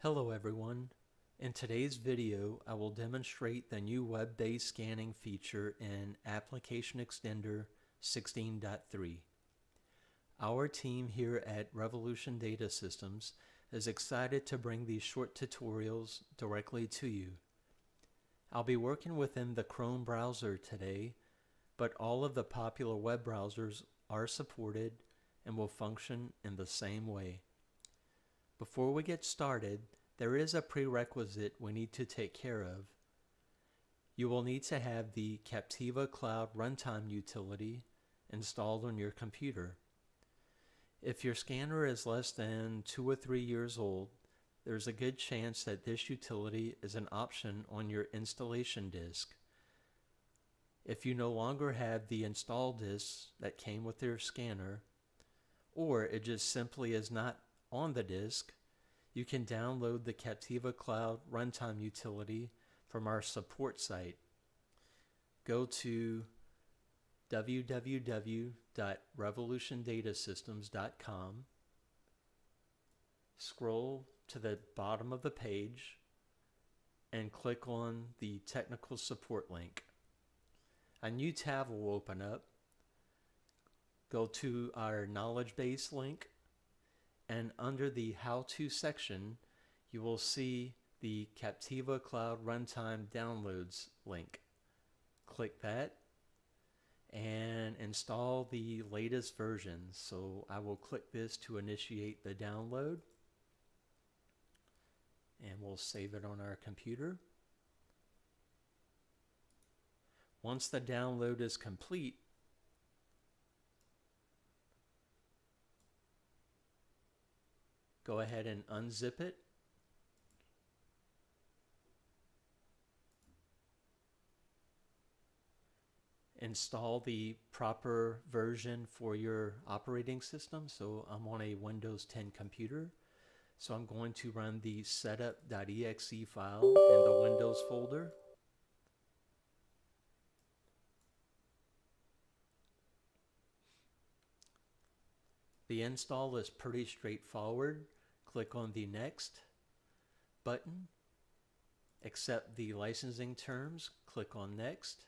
Hello everyone. In today's video, I will demonstrate the new web-based scanning feature in ApplicationXtender 16.3. Our team here at Revolution Data Systems is excited to bring these short tutorials directly to you. I'll be working within the Chrome browser today, but all of the popular web browsers are supported and will function in the same way. Before we get started, there is a prerequisite we need to take care of. You will need to have the Captiva Cloud Runtime utility installed on your computer. If your scanner is less than two or three years old, there's a good chance that this utility is an option on your installation disk. If you no longer have the install disk that came with your scanner, or it just simply is not on the disk, you can download the Captiva Cloud Runtime utility from our support site. Go to www.revolutiondatasystems.com, scroll to the bottom of the page, and click on the technical support link. A new tab will open up. Go to our knowledge base link, and under the How To section, you will see the Captiva Cloud Runtime Downloads link. Click that and install the latest version. So I will click this to initiate the download and we'll save it on our computer. Once the download is complete, go ahead and unzip it install the proper version for your operating system. So I'm on a Windows 10 computer. So I'm going to run the setup.exe file in the Windows folder. The install is pretty straightforward. Click on the Next button. Accept the licensing terms. Click on Next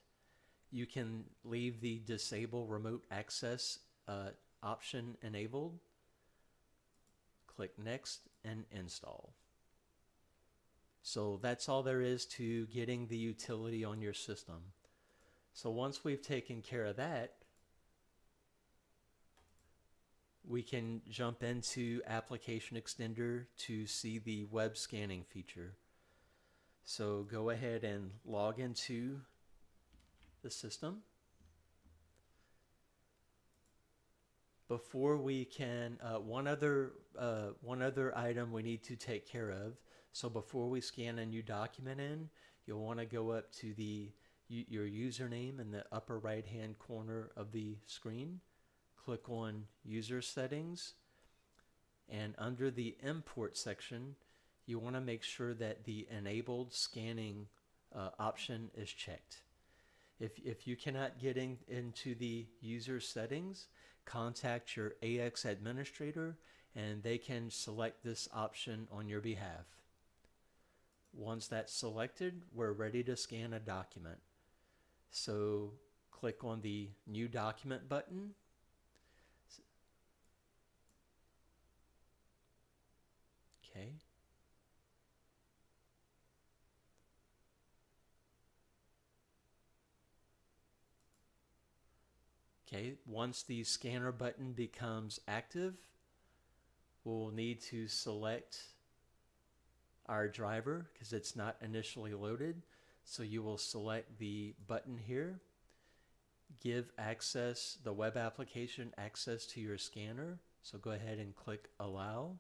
you can leave the disable remote access uh, option enabled. Click next and install. So that's all there is to getting the utility on your system. So once we've taken care of that, we can jump into ApplicationXtender to see the web scanning feature. So go ahead and log into the system. Before we can, uh, one other uh, one other item we need to take care of. So before we scan a new document in, you'll want to go up to the your username in the upper right hand corner of the screen. Click on User Settings, and under the Import section, you want to make sure that the Enabled Scanning uh, option is checked. If, if you cannot get in, into the user settings, contact your AX administrator and they can select this option on your behalf. Once that's selected, we're ready to scan a document. So click on the New Document button. Okay. Okay, once the scanner button becomes active, we'll need to select our driver because it's not initially loaded. So you will select the button here, give access, the web application access to your scanner. So go ahead and click allow.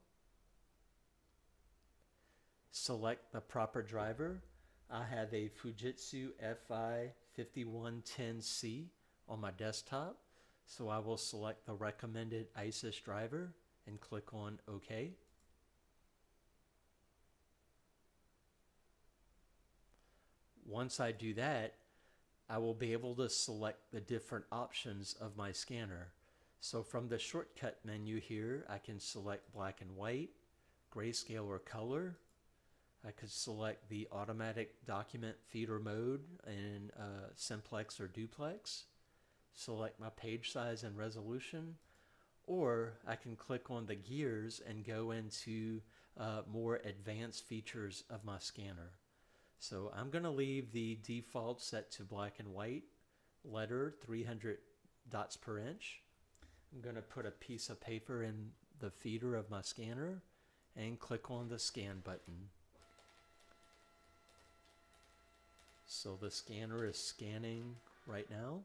Select the proper driver. I have a Fujitsu FI5110C on my desktop. So I will select the recommended ISIS driver and click on OK. Once I do that, I will be able to select the different options of my scanner. So from the shortcut menu here, I can select black and white, grayscale or color, I could select the automatic document feeder mode in uh, simplex or duplex, select my page size and resolution, or I can click on the gears and go into uh, more advanced features of my scanner. So I'm going to leave the default set to black and white, letter 300 dots per inch. I'm going to put a piece of paper in the feeder of my scanner and click on the scan button. So the scanner is scanning right now.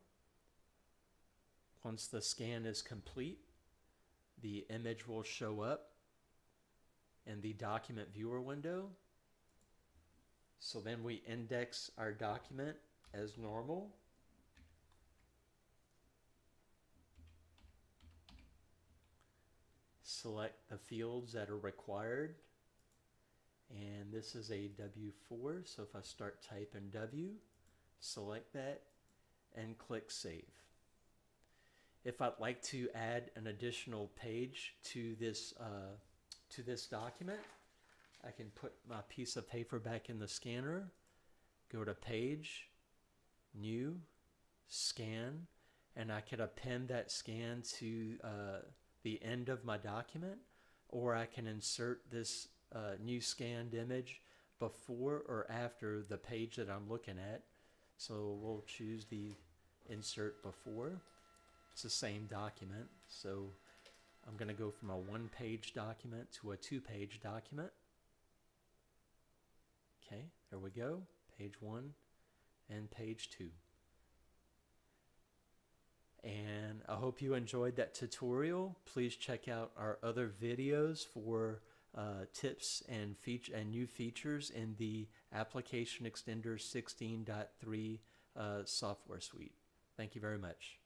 Once the scan is complete, the image will show up in the document viewer window. So then we index our document as normal. Select the fields that are required and this is a W4 so if I start typing W select that and click save. If I'd like to add an additional page to this uh, to this document I can put my piece of paper back in the scanner go to page new scan and I could append that scan to uh, the end of my document or I can insert this uh, new scanned image before or after the page that I'm looking at. So we'll choose the insert before. It's the same document. So I'm going to go from a one page document to a two page document. Okay, there we go. Page one and page two. And I hope you enjoyed that tutorial. Please check out our other videos for uh, tips and feature and new features in the ApplicationXtender 16.3 uh, software suite. Thank you very much.